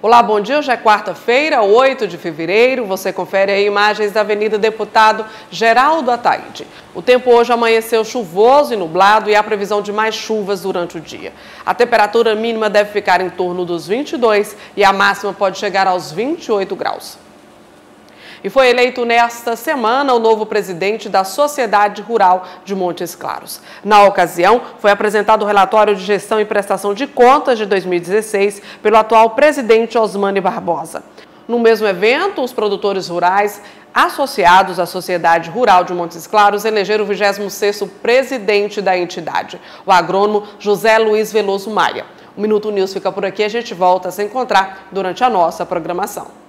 Olá, bom dia. Hoje é quarta-feira, 8 de fevereiro. Você confere aí imagens da Avenida Deputado Geraldo Ataíde. O tempo hoje amanheceu chuvoso e nublado e há previsão de mais chuvas durante o dia. A temperatura mínima deve ficar em torno dos 22 e a máxima pode chegar aos 28 graus. E foi eleito nesta semana o novo presidente da Sociedade Rural de Montes Claros. Na ocasião, foi apresentado o relatório de gestão e prestação de contas de 2016 pelo atual presidente Osmane Barbosa. No mesmo evento, os produtores rurais associados à Sociedade Rural de Montes Claros elegeram o 26º presidente da entidade, o agrônomo José Luiz Veloso Maia. O Minuto News fica por aqui, a gente volta a se encontrar durante a nossa programação.